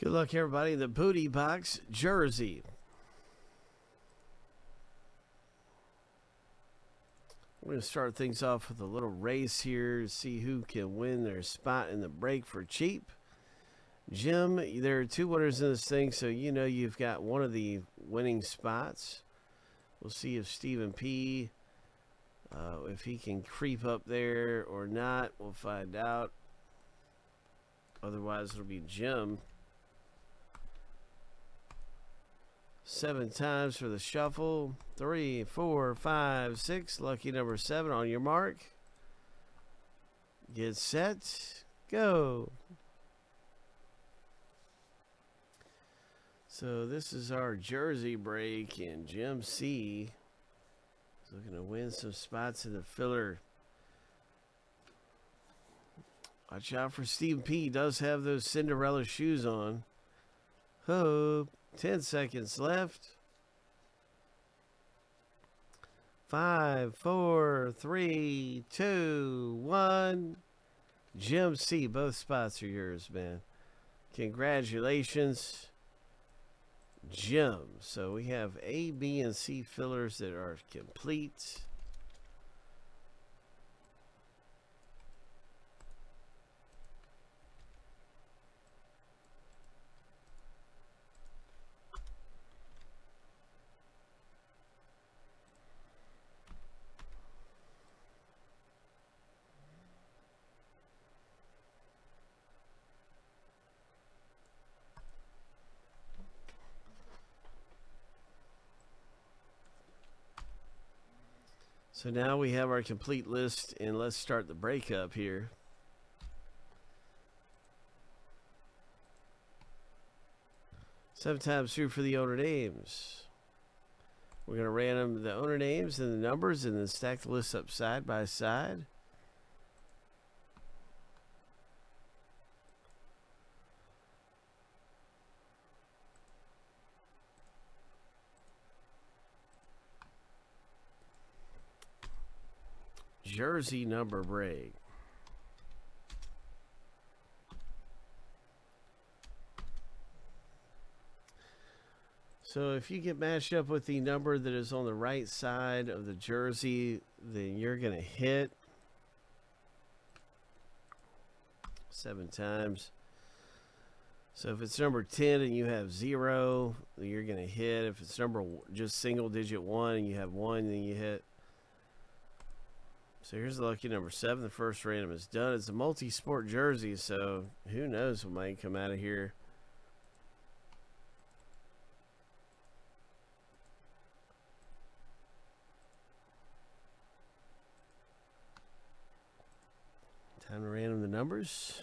Good luck, everybody. The booty box jersey. We're going to start things off with a little race here to see who can win their spot in the break for cheap. Jim, there are two winners in this thing, so you know you've got one of the winning spots. We'll see if Stephen P. Uh, if he can creep up there or not, we'll find out. Otherwise, it'll be Jim. Seven times for the shuffle. Three, four, five, six. Lucky number seven on your mark. Get set. Go. So this is our jersey break, and Jim C is looking to win some spots in the filler. Watch out for Steve P. He does have those Cinderella shoes on. Hope. 10 seconds left. Five, four, three, two, one. Jim C, both spots are yours, man. Congratulations, Jim. So we have A, B, and C fillers that are complete. So now we have our complete list and let's start the breakup here. Seven times through for the owner names. We're going to random the owner names and the numbers and then stack the list up side by side. Jersey number break. So if you get matched up with the number that is on the right side of the jersey, then you're going to hit seven times. So if it's number 10 and you have zero, you're going to hit. If it's number just single digit one and you have one, then you hit. So here's the lucky number seven. The first random is done. It's a multi-sport jersey, so who knows what might come out of here. Time to random the numbers.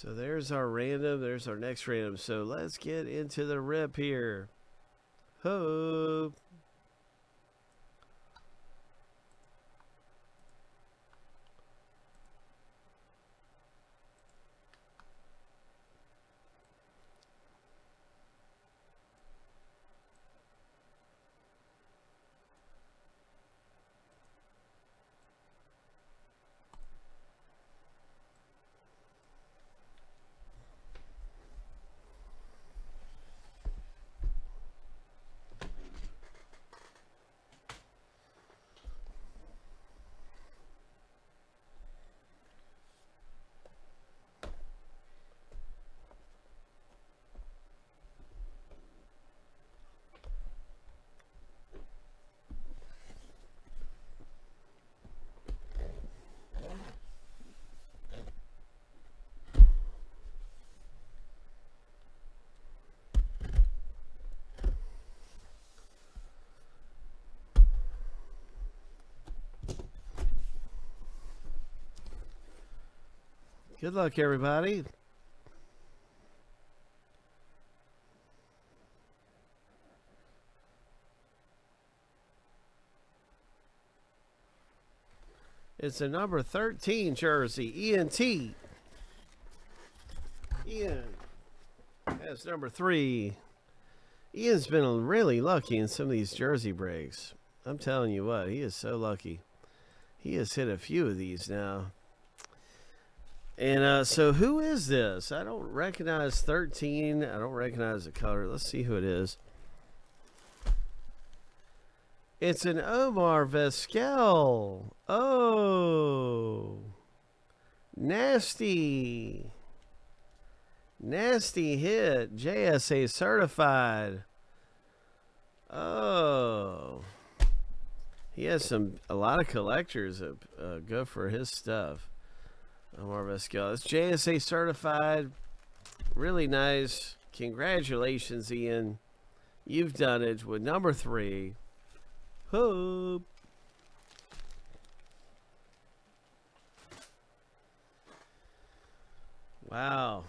So there's our random. There's our next random. So let's get into the rip here. Hope. Good luck, everybody. It's a number 13 jersey, ENT. Ian. That's number three. Ian's been really lucky in some of these jersey breaks. I'm telling you what, he is so lucky. He has hit a few of these now. And uh, so, who is this? I don't recognize 13. I don't recognize the color. Let's see who it is. It's an Omar Vizquel. Oh. Nasty. Nasty hit. JSA certified. Oh. He has some a lot of collectors that uh, go for his stuff. Omar Vizquel. It's JSA certified. Really nice. Congratulations, Ian. You've done it with number three. Hope. Wow.